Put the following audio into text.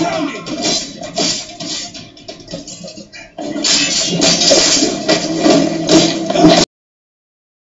Surrounded!